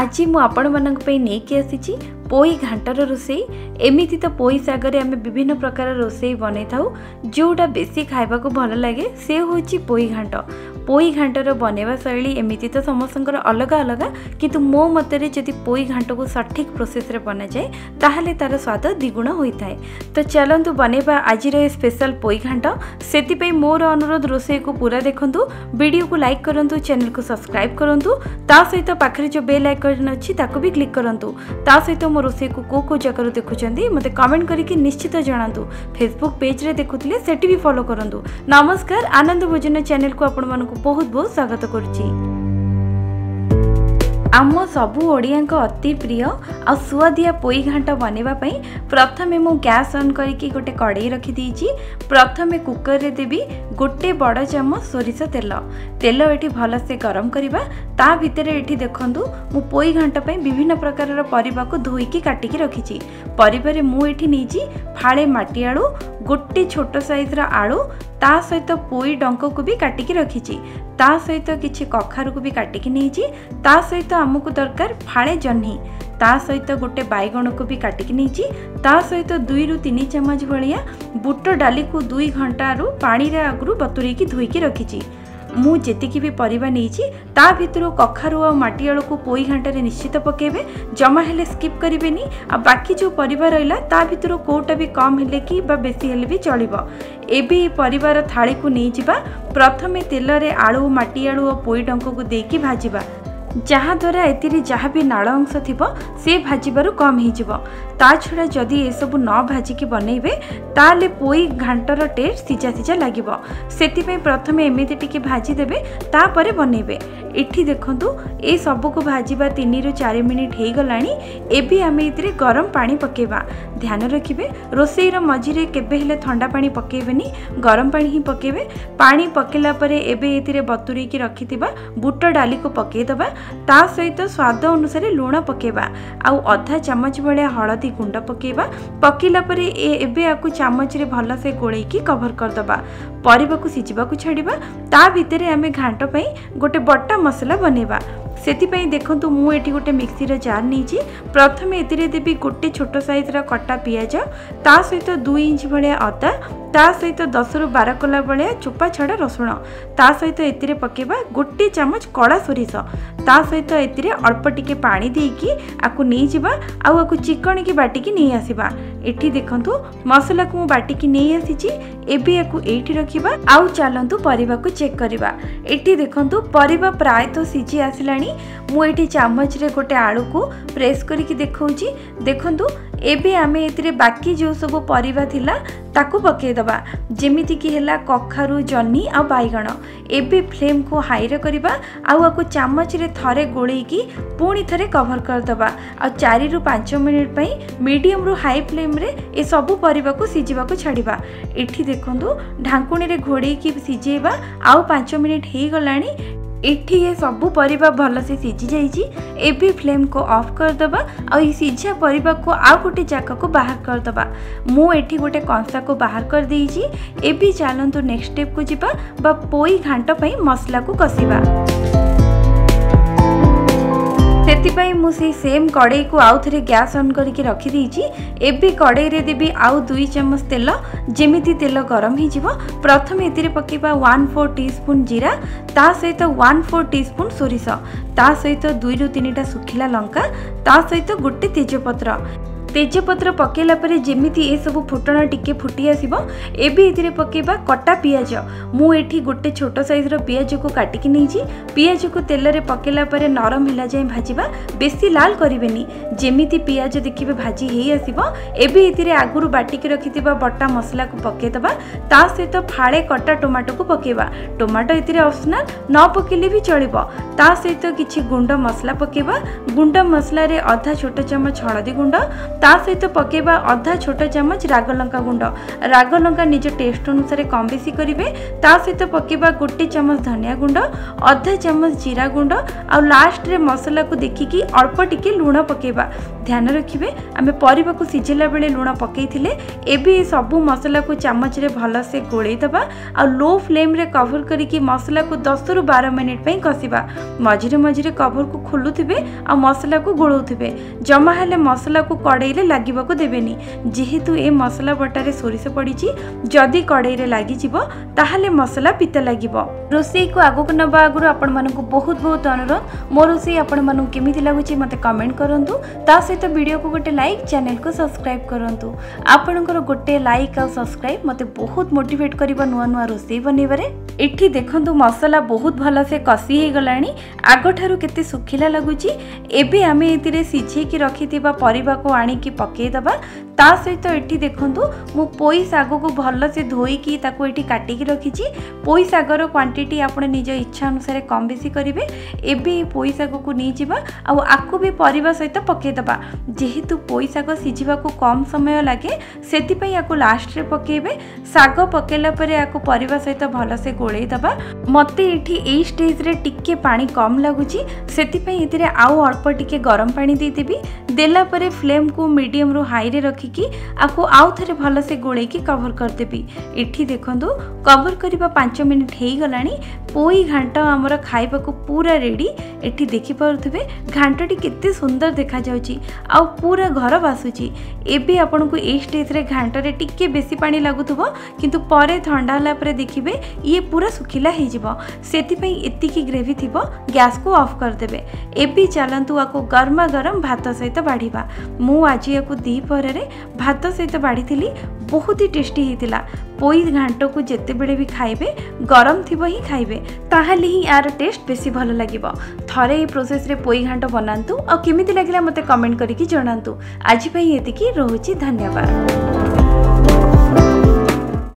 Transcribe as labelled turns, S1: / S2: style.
S1: ଆଜି ମୁଁ ଆପଣମାନଙ୍କ ପାଇଁ ନେଇକି ଆସିଛି ପୋଇ ଘାଣ୍ଟର ରୋଷେଇ ଏମିତି ତ ପୋଇ ଶାଗରେ ଆମେ ବିଭିନ୍ନ ପ୍ରକାର ରୋଷେଇ ବନେଇଥାଉ ଯେଉଁଟା ବେଶୀ ଖାଇବାକୁ ଭଲ ଲାଗେ ସେ ହେଉଛି ପୋଇ ଘାଣ୍ଟ ପୋଇ ଘାଣ୍ଟର ବନେଇବା ଶୈଳୀ ଏମିତି ତ ସମସ୍ତଙ୍କର ଅଲଗା ଅଲଗା କିନ୍ତୁ ମୋ ମତରେ ଯଦି ପୋଇ ଘାଣ୍ଟକୁ ସଠିକ୍ ପ୍ରୋସେସ୍ରେ ବନାଯାଏ ତାହେଲେ ତା'ର ସ୍ୱାଦ ଦ୍ୱିଗୁଣ ହୋଇଥାଏ ତ ଚାଲନ୍ତୁ ବନେଇବା ଆଜିର ଏ ସ୍ପେଶାଲ୍ ପୋଇ ଘାଣ୍ଟ ସେଥିପାଇଁ ମୋର ଅନୁରୋଧ ରୋଷେଇକୁ ପୁରା ଦେଖନ୍ତୁ ଭିଡ଼ିଓକୁ ଲାଇକ୍ କରନ୍ତୁ ଚ୍ୟାନେଲକୁ ସବସ୍କ୍ରାଇବ୍ କରନ୍ତୁ ତା ସହିତ ପାଖରେ ଯେଉଁ ବେଲ୍ ଆଇକନ୍ ଅଛି ତାକୁ ବି କ୍ଲିକ୍ କରନ୍ତୁ ତା ସହିତ ମୋ ରୋଷେଇକୁ କେଉଁ କେଉଁ ଜାଗାରୁ ଦେଖୁଛନ୍ତି ମୋତେ କମେଣ୍ଟ କରିକି ନିଶ୍ଚିତ ଜଣାନ୍ତୁ ଫେସବୁକ୍ ପେଜ୍ରେ ଦେଖୁଥିଲେ ସେଠି ବି ଫଲୋ କରନ୍ତୁ ନମସ୍କାର ଆନନ୍ଦ ଭୋଜନ ଚ୍ୟାନେଲକୁ ଆପଣମାନଙ୍କୁ ବହୁତ ବହୁତ ସ୍ୱାଗତ କରୁଛି ଆମ ସବୁ ଓଡ଼ିଆଙ୍କ ଅତି ପ୍ରିୟ ଆଉ ସୁଆଦିଆ ପୋଇ ଘାଣ୍ଟ ବନେଇବା ପାଇଁ ପ୍ରଥମେ ମୁଁ ଗ୍ୟାସ୍ ଅନ୍ କରିକି ଗୋଟେ କଡ଼େଇ ରଖିଦେଇଛି ପ୍ରଥମେ କୁକର୍ରେ ଦେବି ଗୋଟେ ବଡ଼ ଚାମଚ ସୋରିଷ ତେଲ ତେଲ ଏଠି ଭଲସେ ଗରମ କରିବା ତା ଭିତରେ ଏଠି ଦେଖନ୍ତୁ ମୁଁ ପୋଇ ଘାଣ୍ଟ ପାଇଁ ବିଭିନ୍ନ ପ୍ରକାରର ପରିବାକୁ ଧୋଇକି କାଟିକି ରଖିଛି ପରିବାରେ ମୁଁ ଏଠି ନେଇଛି ଫାଳେ ମାଟିଆଳୁ ଗୋଟେ ଛୋଟ ସାଇଜ୍ର ଆଳୁ ତା ସହିତ ପୋଇ ଡଙ୍କକୁ ବି କାଟିକି ରଖିଛି ତା ସହିତ କିଛି କଖାରୁକୁ ବି କାଟିକି ନେଇଛି ତା ସହିତ ଆମକୁ ଦରକାର ଫାଳେ ଜହ୍ନି ତା ସହିତ ଗୋଟେ ବାଇଗଣକୁ ବି କାଟିକି ନେଇଛି ତା ସହିତ ଦୁଇରୁ ତିନି ଚାମଚ ଭଳିଆ ବୁଟ ଡାଲିକୁ ଦୁଇ ଘଣ୍ଟାରୁ ପାଣିରେ ଆଗରୁ ବତୁରେଇକି ଧୋଇକି ରଖିଛି ମୁଁ ଯେତିକି ବି ପରିବା ନେଇଛି ତା ଭିତରୁ କଖାରୁ ଆଉ ମାଟି ଆଳୁକୁ ପୋଇ ଘାଣ୍ଟରେ ନିଶ୍ଚିତ ପକାଇବେ ଜମା ହେଲେ ସ୍କିପ୍ କରିବେନି ଆଉ ବାକି ଯେଉଁ ପରିବା ରହିଲା ତା ଭିତରୁ କେଉଁଟା ବି କମ୍ ହେଲେ କି ବା ବେଶୀ ହେଲେ ବି ଚଳିବ ଏବେ ଏ ପରିବାର ଥାଳିକୁ ନେଇଯିବା ପ୍ରଥମେ ତେଲରେ ଆଳୁ ମାଟି ଆଳୁ ଓ ପୋଇ ଡଙ୍କୁକୁ ଦେଇକି ଭାଜିବା ଯାହାଦ୍ୱାରା ଏଥିରେ ଯାହା ବି ନାଳ ଅଂଶ ଥିବ ସେ ଭାଜିବାରୁ କମ୍ ହୋଇଯିବ ତା ଛଡ଼ା ଯଦି ଏସବୁ ନ ଭାଜିକି ବନେଇବେ ତାହେଲେ ପୋଇ ଘାଣ୍ଟର ଟେଷ୍ଟ ସିଝା ସିଝା ଲାଗିବ ସେଥିପାଇଁ ପ୍ରଥମେ ଏମିତି ଟିକେ ଭାଜିଦେବେ ତାପରେ ବନେଇବେ ଏଠି ଦେଖନ୍ତୁ ଏସବୁକୁ ଭାଜିବା ତିନିରୁ ଚାରି ମିନିଟ୍ ହୋଇଗଲାଣି ଏବେ ଆମେ ଏଥିରେ ଗରମ ପାଣି ପକେଇବା ଧ୍ୟାନ ରଖିବେ ରୋଷେଇର ମଝିରେ କେବେ ହେଲେ ଥଣ୍ଡା ପାଣି ପକେଇବେନି ଗରମ ପାଣି ହିଁ ପକେଇବେ ପାଣି ପକେଇଲା ପରେ ଏବେ ଏଥିରେ ବତୁରେଇକି ରଖିଥିବା ବୁଟ ଡାଲିକୁ ପକେଇଦେବା ता स्वाद अनुसार लुण पकेवा आउ अधा चामच भिया हलदी गुड पक पके यु चामचले भलसे गोलैक कभर मसाला बनेबा सेति पई देखंतु मु गए गोटे मसला बनैवा मिक्सिर जारे प्रथमे दुई गे छोटोइज र कटा पियाज तुई इच भाइ अदा 10 रु बारकला भिया चोपा छडा रसुण तपाईँ एतिरे पकेबा गोटे चमच कडा सोरिष ତା ସହିତ ଏଥିରେ ଅଳ୍ପ ଟିକେ ପାଣି ଦେଇକି ଆକୁ ନେଇଯିବା ଆଉ ଆକୁ ଚିକଣିକି ବାଟିକି ନେଇ ଆସିବା ଏଠି ଦେଖନ୍ତୁ ମସଲାକୁ ମୁଁ ବାଟିକି ନେଇ ଆସିଛି ଏବେ ଆକୁ ଏଇଠି ରଖିବା ଆଉ ଚାଲନ୍ତୁ ପରିବାକୁ ଚେକ୍ କରିବା ଏଠି ଦେଖନ୍ତୁ ପରିବା ପ୍ରାୟତଃ ସିଝି ଆସିଲାଣି ମୁଁ ଏଠି ଚାମଚରେ ଗୋଟେ ଆଳୁକୁ ପ୍ରେସ୍ କରିକି ଦେଖାଉଛି ଦେଖନ୍ତୁ ଏବେ ଆମେ ଏଥିରେ ବାକି ଯେଉଁ ସବୁ ପରିବା ଥିଲା ତାକୁ ପକାଇଦେବା ଯେମିତିକି ହେଲା କଖାରୁ ଜହ୍ନି ଆଉ ବାଇଗଣ ଏବେ ଫ୍ଲେମ୍କୁ ହାଇରେ କରିବା ଆଉ ଆକୁ ଚାମଚରେ ଥରେ ଗୋଳେଇକି ପୁଣି ଥରେ କଭର୍ କରିଦେବା ଆଉ ଚାରିରୁ ପାଞ୍ଚ ମିନିଟ୍ ପାଇଁ ମିଡ଼ିୟମ୍ରୁ ହାଇ ଫ୍ଲେମ୍ରେ ଏସବୁ ପରିବାକୁ ସିଝିବାକୁ ଛାଡ଼ିବା ଏଠି ଦେଖନ୍ତୁ ଢାଙ୍କୁଣିରେ ଘୋଡ଼େଇକି ସିଝେଇବା ଆଉ ପାଞ୍ଚ ମିନିଟ୍ ହେଇଗଲାଣି ଏଠି ଏ ସବୁ ପରିବା ଭଲସେ ସିଝିଯାଇଛି ଏବେ ଫ୍ଲେମ୍କୁ ଅଫ୍ କରିଦେବା ଆଉ ଏ ସିଝା ପରିବାକୁ ଆଉ ଗୋଟେ ଜାଗାକୁ ବାହାର କରିଦେବା ମୁଁ ଏଠି ଗୋଟେ କଂସାକୁ ବାହାର କରିଦେଇଛି ଏବେ ଚାଲନ୍ତୁ ନେକ୍ସଟ ଷ୍ଟେପ୍କୁ ଯିବା ବା ପୋଇ ଘାଣ୍ଟ ପାଇଁ ମସଲାକୁ କଷିବା ସେଥିପାଇଁ ମୁଁ ସେଇ ସେମ୍ କଡ଼େଇକୁ ଆଉ ଥରେ ଗ୍ୟାସ୍ ଅନ୍ କରିକି ରଖିଦେଇଛି ଏବେ କଡ଼େଇରେ ଦେବି ଆଉ ଦୁଇ ଚାମଚ ତେଲ ଯେମିତି ତେଲ ଗରମ ହୋଇଯିବ ପ୍ରଥମେ ଏଥିରେ ପକାଇବା ୱାନ୍ ଫୋର୍ ଟି ସ୍ପୁନ୍ ଜିରା ତା ସହିତ ୱାନ୍ ଫୋର୍ ଟି ସ୍ପୁନ୍ ସୋରିଷ ତା ସହିତ ଦୁଇରୁ ତିନିଟା ଶୁଖିଲା ଲଙ୍କା ତା ସହିତ ଗୋଟେ ତେଜପତ୍ର তেজপত্র পকাইলা পরে যেমিতি এসবু ফুটণ টিকে ফুটি আসব এবে এতে পকাইবা কটা পিঁয়াজ মু এটি গোটে ছোট সাইজর পিঁয়াজকু কাটিকি নিয়েছি পিঁয়াজকু তেলরে পকাইলা পরে নরম হেলা যাই ভাজবা বেশি লাল করবেনি যেমিতি পিঁয়াজ দেখবে ভাজি হয়ে আসব এবে এতে আগুর বাটিকি রক্ষিথিবা বটা মশলাকু পকাইদেবা তা সহিত ফাড়ে কটা ଟମାଟୋକୁ ପକାଇବା ଟମାଟୋ ଏଥିରେ ଅପସନାଲ୍ ନ ପକାଇଲେ ବି ଚଳିବ ତା ସହିତ କିଛି ଗୁଣ୍ଡ ମସଲା ପକାଇବା ଗୁଣ୍ଡ ମସଲାରେ ଅଧା ଛୋଟ ଚାମଚ ହଳଦୀ ଗୁଣ୍ଡ ତା ସହିତ ପକାଇବା ଅଧା ଛୋଟ ଚାମଚ ରାଗ ଲଙ୍କା ଗୁଣ୍ଡ ରାଗ ଲଙ୍କା ନିଜ ଟେଷ୍ଟ ଅନୁସାରେ କମ୍ ବେଶୀ କରିବେ ତା ସହିତ ପକାଇବା ଗୋଟେ ଚାମଚ ଧନିଆ ଗୁଣ୍ଡ ଅଧା ଚାମଚ ଜିରା ଗୁଣ୍ଡ ଆଉ ଲାଷ୍ଟରେ ମସଲାକୁ ଦେଖିକି ଅଳ୍ପ ଟିକେ ଲୁଣ ପକାଇବା ଧ୍ୟାନ ରଖିବେ ଆମେ ପରିବାକୁ ସିଝିଲା ବେଳେ ଲୁଣ ପକାଇଥିଲେ ଏବେ ସବୁ ମସଲାକୁ ଚାମଚରେ ଭଲସେ ଗୋଳେଇଦେବା ଆଉ ଲୋ ଫ୍ଲେମ୍ରେ କଭର କରିକି ମସଲାକୁ ଦଶରୁ ବାର ମିନିଟ୍ ପାଇଁ କଷିବା ମଝିରେ ମଝିରେ କଭରକୁ ଖୋଲୁଥିବେ ଆଉ ମସଲାକୁ ଗୋଳଉଥିବେ ଜମା ହେଲେ ମସଲାକୁ କଡ଼େଇ କଡ଼େଇରେ ଲାଗିବାକୁ ଦେବେନି ଯେହେତୁ ଏ ମସଲା ବଟାରେ ସୋରିଷ ପଡ଼ିଛି ଯଦି କଡ଼େଇରେ ଲାଗିଯିବ ତାହେଲେ ମସଲା ପିତା ଲାଗିବ ରୋଷେଇକୁ ଆଗକୁ ନେବା ଆଗରୁ ଆପଣମାନଙ୍କୁ ବହୁତ ବହୁତ ଅନୁରୋଧ ମୋ ରୋଷେଇ ଆପଣମାନଙ୍କୁ କେମିତି ଲାଗୁଛି ମୋତେ କମେଣ୍ଟ କରନ୍ତୁ ତା ସହିତ ଭିଡ଼ିଓକୁ ଗୋଟେ ଲାଇକ୍ ଚ୍ୟାନେଲକୁ ସବସ୍କ୍ରାଇବ୍ କରନ୍ତୁ ଆପଣଙ୍କର ଗୋଟେ ଲାଇକ୍ ଆଉ ସବସ୍କ୍ରାଇବ୍ ମୋତେ ବହୁତ ମୋଟିଭେଟ୍ କରିବ ନୂଆ ନୂଆ ରୋଷେଇ ବନେଇବାରେ ଏଠି ଦେଖନ୍ତୁ ମସଲା ବହୁତ ଭଲସେ କଷି ହୋଇଗଲାଣି ଆଗଠାରୁ କେତେ ଶୁଖିଲା ଲାଗୁଛି ଏବେ ଆମେ ଏଥିରେ ସିଝେଇକି ରଖିଥିବା ପରିବାକୁ ଆଣିକି ପକାଇଦେବା ତା ସହିତ ଏଠି ଦେଖନ୍ତୁ ମୁଁ ପୋଇ ଶାଗକୁ ଭଲସେ ଧୋଇକି ତାକୁ ଏଠି କାଟିକି ରଖିଛି ପୋଇ ଶାଗର କ୍ୱାଣ୍ଟିଟି ଆପଣ ନିଜ ଇଚ୍ଛା ଅନୁସାରେ କମ୍ ବେଶୀ କରିବେ ଏବେ ଏ ପୋଇ ଶାଗକୁ ନେଇଯିବା ଆଉ ଆକୁ ବି ପରିବା ସହିତ ପକାଇଦେବା ଯେହେତୁ ପୋଇ ଶାଗ ସିଝିବାକୁ କମ୍ ସମୟ ଲାଗେ ସେଥିପାଇଁ ଆକୁ ଲାଷ୍ଟରେ ପକାଇବେ ଶାଗ ପକାଇଲା ପରେ ଆକୁ ପରିବା ସହିତ ଭଲସେ ଗୋଳେଇଦେବା ମୋତେ ଏଠି ଏଇ ଷ୍ଟେଜ୍ରେ ଟିକିଏ ପାଣି କମ୍ ଲାଗୁଛି ସେଥିପାଇଁ ଏଥିରେ ଆଉ ଅଳ୍ପ ଟିକିଏ ଗରମ ପାଣି ଦେଇଦେବି देलापर फ्लेम को मीडियम रु हाईरे रखिकी आपको आउ थे भलसे गोलैकी कभर करदेवि ଏଠି ଦେଖନ୍ତୁ କଭର୍ କରିବା ପାଞ୍ଚ ମିନିଟ୍ ହେଇଗଲାଣି ପୋଇ ଘାଣ୍ଟ ଆମର ଖାଇବାକୁ ପୁରା ରେଡ଼ି ଏଠି ଦେଖିପାରୁଥିବେ ଘାଣ୍ଟଟି କେତେ ସୁନ୍ଦର ଦେଖାଯାଉଛି ଆଉ ପୁରା ଘର ବାସୁଛି ଏବେ ଆପଣଙ୍କୁ ଏଇ ଷ୍ଟେଜ୍ରେ ଘାଣ୍ଟରେ ଟିକେ ବେଶୀ ପାଣି ଲାଗୁଥିବ କିନ୍ତୁ ପରେ ଥଣ୍ଡା ହେଲା ପରେ ଦେଖିବେ ଇଏ ପୁରା ଶୁଖିଲା ହେଇଯିବ ସେଥିପାଇଁ ଏତିକି ଗ୍ରେଭି ଥିବ ଗ୍ୟାସ୍କୁ ଅଫ୍ କରିଦେବେ ଏବେ ଚାଲନ୍ତୁ ଆକୁ ଗରମା ଗରମ ଭାତ ସହିତ ବାଢ଼ିବା ମୁଁ ଆଜି ୟାକୁ ଦ୍ୱିପହରରେ ଭାତ ସହିତ ବାଢ଼ିଥିଲି ବହୁତ ହି ଟେଷ୍ଟି ହେଇଥିଲା ପୋଇ ଘାଣ୍ଟକୁ ଯେତେବେଳେ ବି ଖାଇବେ ଗରମ ଥିବ ହିଁ ଖାଇବେ ତାହେଲେ ହିଁ ଏହାର ଟେଷ୍ଟ ବେଶୀ ଭଲ ଲାଗିବ ଥରେ ଏହି ପ୍ରୋସେସ୍ରେ ପୋଇ ଘାଣ୍ଟ ବନାନ୍ତୁ ଆଉ କେମିତି ଲାଗିଲା ମୋତେ କମେଣ୍ଟ କରିକି ଜଣାନ୍ତୁ ଆଜି ପାଇଁ ଏତିକି ରହୁଛି ଧନ୍ୟବାଦ